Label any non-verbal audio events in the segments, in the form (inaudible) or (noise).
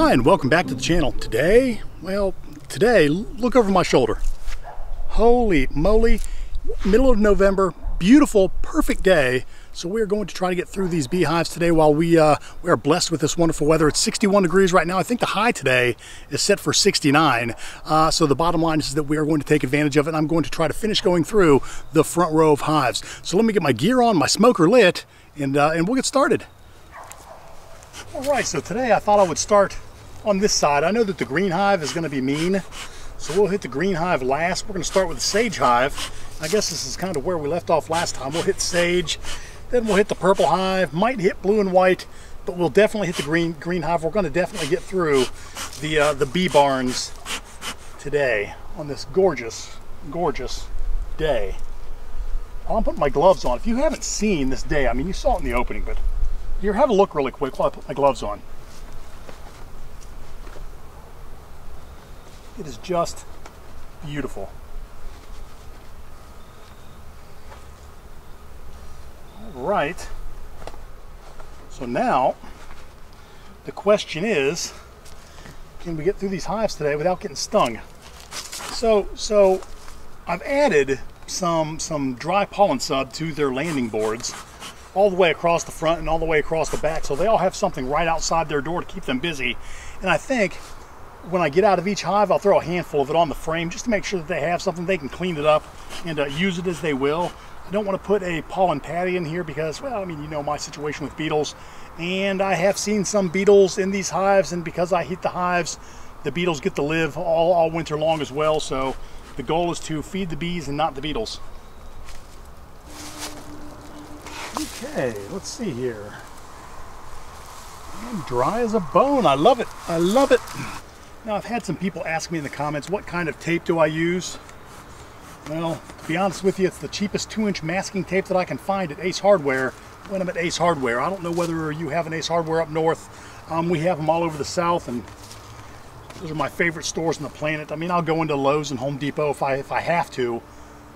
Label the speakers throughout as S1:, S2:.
S1: Hi and welcome back to the channel. Today, well, today, look over my shoulder. Holy moly, middle of November, beautiful, perfect day. So we're going to try to get through these beehives today while we, uh, we are blessed with this wonderful weather. It's 61 degrees right now. I think the high today is set for 69. Uh, so the bottom line is that we are going to take advantage of it. I'm going to try to finish going through the front row of hives. So let me get my gear on, my smoker lit, and, uh, and we'll get started. All right, so today I thought I would start on this side. I know that the green hive is going to be mean, so we'll hit the green hive last. We're going to start with the sage hive. I guess this is kind of where we left off last time. We'll hit sage, then we'll hit the purple hive, might hit blue and white, but we'll definitely hit the green green hive. We're going to definitely get through the uh, the bee barns today on this gorgeous, gorgeous day. I'm putting my gloves on. If you haven't seen this day, I mean, you saw it in the opening, but here, have a look really quick while I put my gloves on. It is just beautiful. All right. So now, the question is, can we get through these hives today without getting stung? So, so I've added some some dry pollen sub to their landing boards all the way across the front and all the way across the back. So they all have something right outside their door to keep them busy. And I think when I get out of each hive, I'll throw a handful of it on the frame just to make sure that they have something they can clean it up and uh, use it as they will. I don't want to put a pollen patty in here because, well, I mean, you know my situation with beetles. And I have seen some beetles in these hives, and because I heat the hives, the beetles get to live all, all winter long as well. So the goal is to feed the bees and not the beetles. Okay, let's see here. And dry as a bone. I love it. I love it. Now, I've had some people ask me in the comments, what kind of tape do I use? Well, to be honest with you, it's the cheapest two-inch masking tape that I can find at Ace Hardware when I'm at Ace Hardware. I don't know whether you have an Ace Hardware up north. Um, we have them all over the south, and those are my favorite stores on the planet. I mean, I'll go into Lowe's and Home Depot if I, if I have to,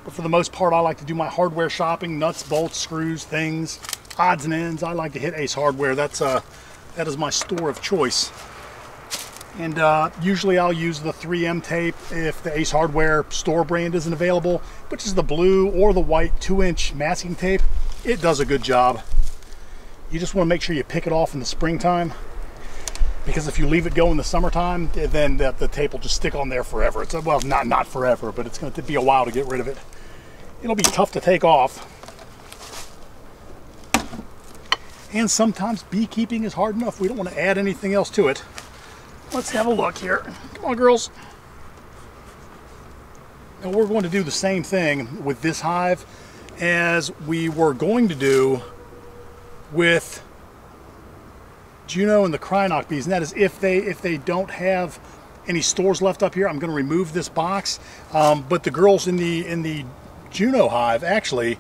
S1: but for the most part, I like to do my hardware shopping, nuts, bolts, screws, things, odds and ends. I like to hit Ace Hardware. That's uh, that is my store of choice. And uh, usually I'll use the 3M tape if the Ace Hardware store brand isn't available, which is the blue or the white two inch masking tape. It does a good job. You just want to make sure you pick it off in the springtime because if you leave it go in the summertime, then the, the tape will just stick on there forever. It's well, not not forever, but it's going to be a while to get rid of it. It'll be tough to take off. And sometimes beekeeping is hard enough. We don't want to add anything else to it. Let's have a look here. Come on, girls. Now we're going to do the same thing with this hive as we were going to do with Juno and the Crynoc bees, and that is if they if they don't have any stores left up here, I'm going to remove this box. Um, but the girls in the in the Juno hive actually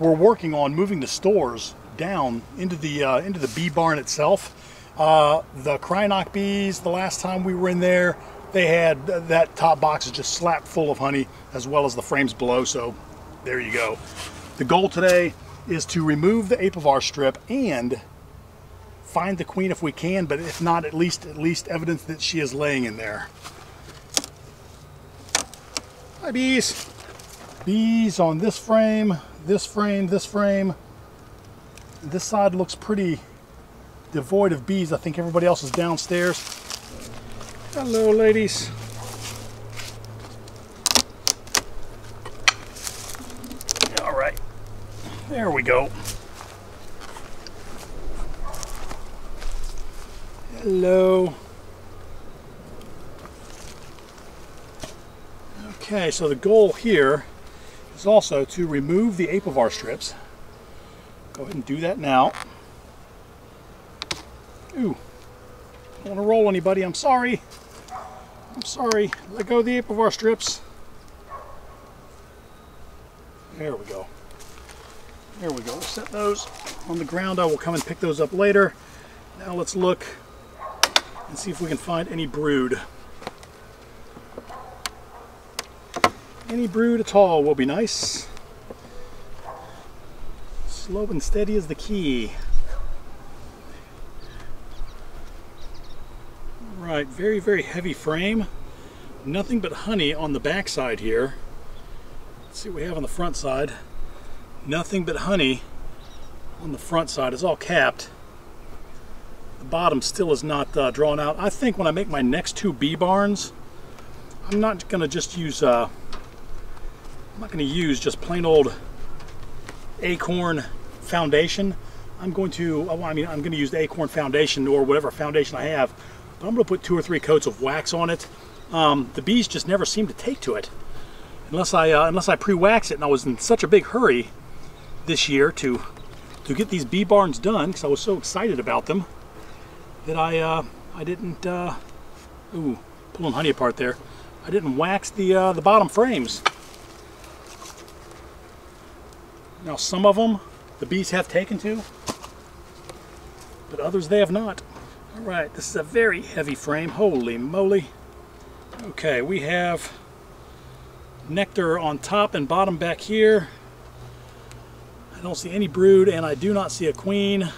S1: were working on moving the stores down into the uh, into the bee barn itself. Uh, the Crynoc bees, the last time we were in there, they had that top box is just slapped full of honey as well as the frames below. So there you go. The goal today is to remove the apivar strip and find the queen if we can, but if not, at least at least evidence that she is laying in there. Hi bees. Bees on this frame, this frame, this frame. This side looks pretty devoid of bees. I think everybody else is downstairs. Hello, ladies. All right, there we go. Hello. Okay, so the goal here is also to remove the apivar strips. Go ahead and do that now. Ooh, don't want to roll anybody, I'm sorry. I'm sorry, let go of the apivar strips. There we go. There we go, set those on the ground. I will come and pick those up later. Now let's look and see if we can find any brood. Any brood at all will be nice. Slow and steady is the key. Right, very, very heavy frame. Nothing but honey on the back side here. Let's see what we have on the front side. Nothing but honey on the front side. It's all capped. The bottom still is not uh, drawn out. I think when I make my next two bee barns, I'm not going to just use, uh, I'm not going to use just plain old acorn foundation. I'm going to, I mean, I'm going to use the acorn foundation or whatever foundation I have, but I'm going to put two or three coats of wax on it. Um, the bees just never seem to take to it unless I uh, unless I pre-wax it. And I was in such a big hurry this year to to get these bee barns done because I was so excited about them that I uh, I didn't uh, ooh pulling honey apart there. I didn't wax the uh, the bottom frames. Now some of them the bees have taken to, but others they have not. All right, this is a very heavy frame. Holy moly. Okay, we have nectar on top and bottom back here. I don't see any brood and I do not see a queen.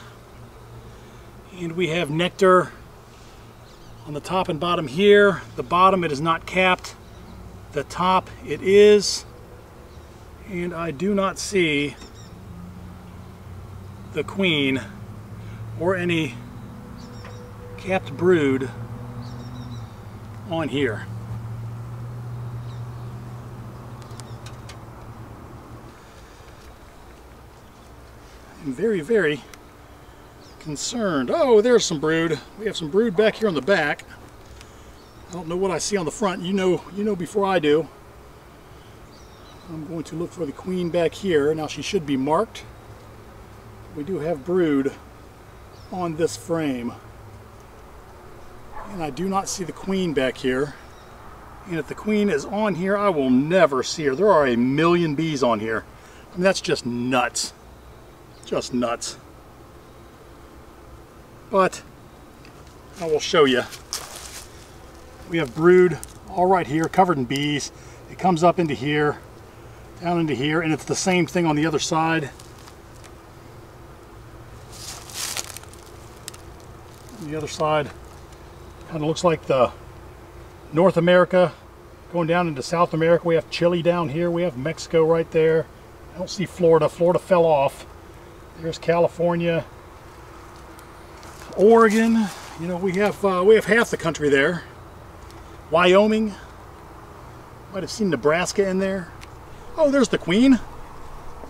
S1: And we have nectar on the top and bottom here. The bottom it is not capped. The top it is. And I do not see the queen or any capped brood on here. I'm very, very concerned. Oh, there's some brood. We have some brood back here on the back. I don't know what I see on the front. You know, you know before I do. I'm going to look for the queen back here. Now she should be marked. We do have brood on this frame. And I do not see the queen back here. And if the queen is on here, I will never see her. There are a million bees on here. I mean, that's just nuts. Just nuts. But I will show you. We have brood all right here, covered in bees. It comes up into here, down into here, and it's the same thing on the other side. the other side kind of looks like the North America going down into South America. We have Chile down here. We have Mexico right there. I don't see Florida. Florida fell off. There's California, Oregon. You know, we have uh, we have half the country there. Wyoming. Might have seen Nebraska in there. Oh, there's the Queen.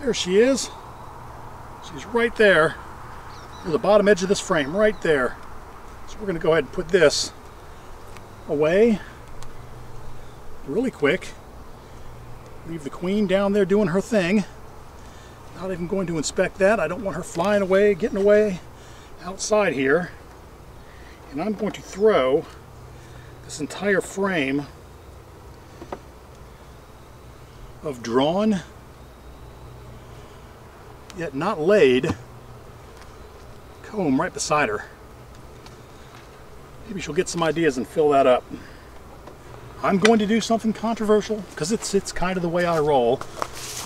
S1: There she is. She's right there. The bottom edge of this frame, right there. So we're going to go ahead and put this away really quick. Leave the Queen down there doing her thing. Not even going to inspect that. I don't want her flying away, getting away outside here. And I'm going to throw this entire frame of drawn, yet not laid, comb right beside her. Maybe she'll get some ideas and fill that up. I'm going to do something controversial because it's it's kind of the way I roll.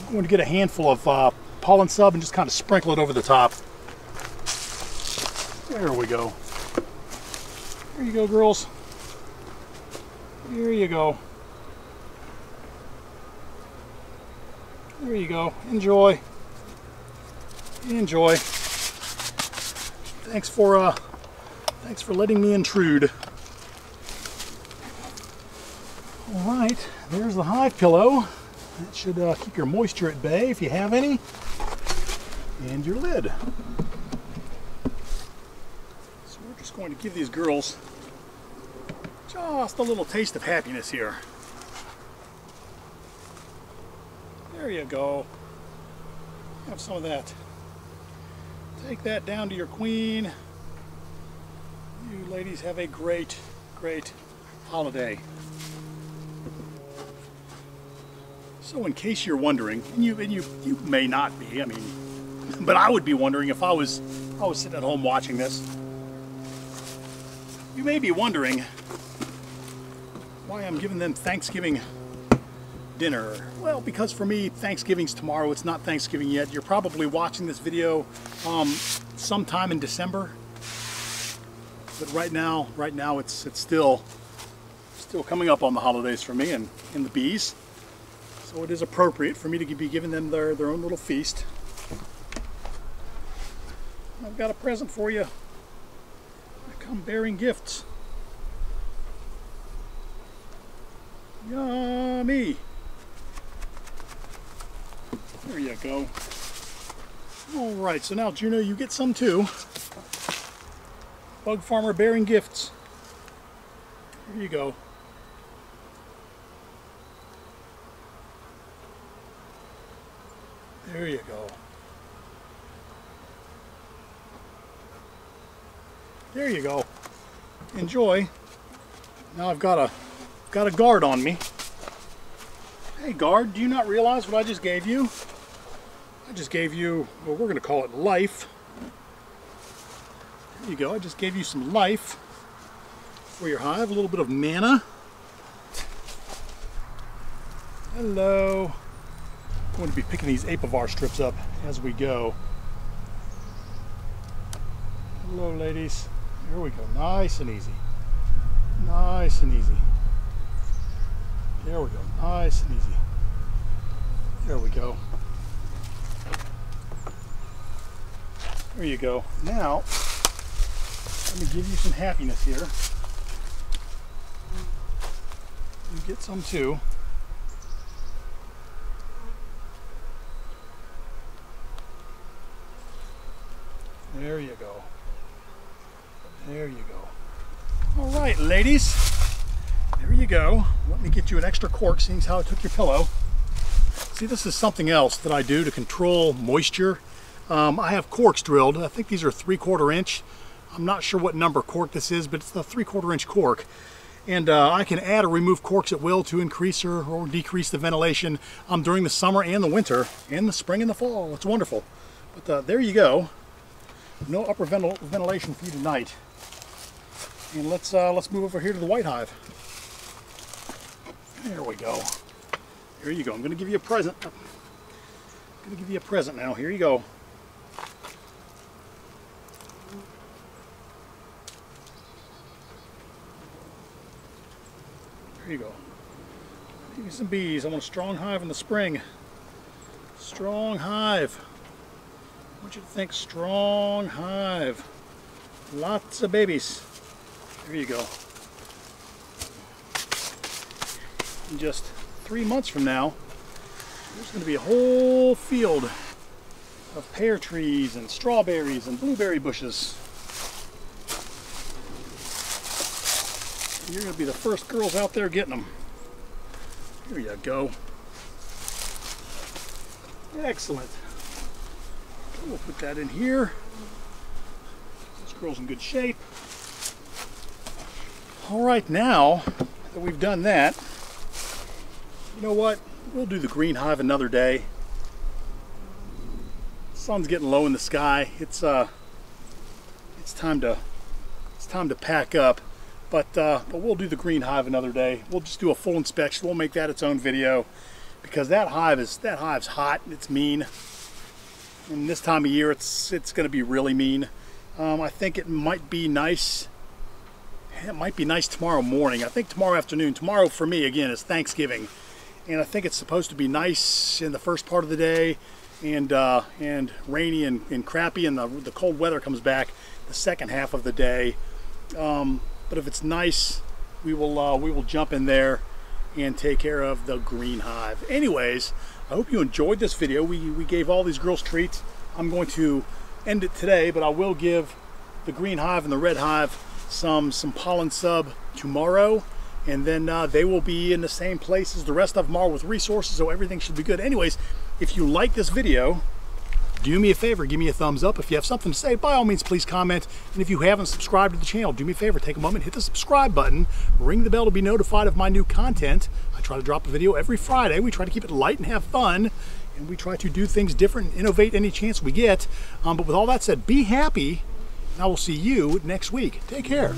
S1: I'm going to get a handful of uh, pollen sub and just kind of sprinkle it over the top. There we go. There you go, girls. Here you go. There you go. Enjoy. Enjoy. Thanks for uh thanks for letting me intrude. All right, there's the hive pillow. That should uh, keep your moisture at bay if you have any and your lid. So we're just going to give these girls just a little taste of happiness here. There you go. Have some of that. Take that down to your queen. You ladies have a great, great holiday. So in case you're wondering, and you, and you, you may not be, I mean, (laughs) but I would be wondering if I was, I was sitting at home watching this. You may be wondering why I'm giving them Thanksgiving dinner. Well, because for me, Thanksgiving's tomorrow. It's not Thanksgiving yet. You're probably watching this video um, sometime in December. But right now, right now it's it's still still coming up on the holidays for me and, and the bees. So it is appropriate for me to be giving them their, their own little feast. I've got a present for you. I come bearing gifts. Yummy! There you go. All right, so now Juno, you get some too. Bug Farmer bearing gifts. Here you go. There you go. There you go. Enjoy. Now I've got a got a guard on me. Hey guard, do you not realize what I just gave you? I just gave you, well we're gonna call it life. There you go, I just gave you some life for your hive, a little bit of manna. Hello. I'm going to be picking these apivar strips up as we go. Hello ladies. Here we go, nice and easy. Nice and easy. There we go, nice and easy. There we go. There you go. Now, let me give you some happiness here. You get some too. There you go. There you go. All right, ladies. There you go. Let me get you an extra cork, seeing how I took your pillow. See, this is something else that I do to control moisture. Um, I have corks drilled. I think these are three quarter inch. I'm not sure what number cork this is, but it's the three quarter inch cork. And uh, I can add or remove corks at will to increase or, or decrease the ventilation um, during the summer and the winter, and the spring and the fall. It's wonderful. But uh, there you go. No upper ventil ventilation for you tonight. And let's uh, let's move over here to the white hive. There we go. Here you go. I'm going to give you a present. I'm going to give you a present now. Here you go. There you go. Me some bees. I want a strong hive in the spring. Strong hive. I want you to think strong hive. Lots of babies. There you go. In just three months from now, there's going to be a whole field of pear trees and strawberries and blueberry bushes. You're going to be the first girls out there getting them. Here you go. Excellent. We'll put that in here. This girl's in good shape. All right, now that we've done that, you know what? We'll do the green hive another day. Sun's getting low in the sky. It's uh, it's time to it's time to pack up. But uh, but we'll do the green hive another day. We'll just do a full inspection. We'll make that its own video because that hive is that hive's hot. And it's mean. And this time of year, it's it's going to be really mean. Um, I think it might be nice. It might be nice tomorrow morning. I think tomorrow afternoon. Tomorrow for me again is Thanksgiving, and I think it's supposed to be nice in the first part of the day, and uh, and rainy and, and crappy, and the the cold weather comes back the second half of the day. Um, but if it's nice, we will uh, we will jump in there and take care of the green hive. Anyways, I hope you enjoyed this video. We, we gave all these girls treats. I'm going to end it today, but I will give the green hive and the red hive some, some pollen sub tomorrow. And then uh, they will be in the same place as the rest of them are with resources, so everything should be good. Anyways, if you like this video, do me a favor, give me a thumbs up. If you have something to say, by all means, please comment. And if you haven't subscribed to the channel, do me a favor, take a moment, hit the subscribe button, ring the bell to be notified of my new content. I try to drop a video every Friday. We try to keep it light and have fun. And we try to do things different and innovate any chance we get. Um, but with all that said, be happy. And I will see you next week. Take care.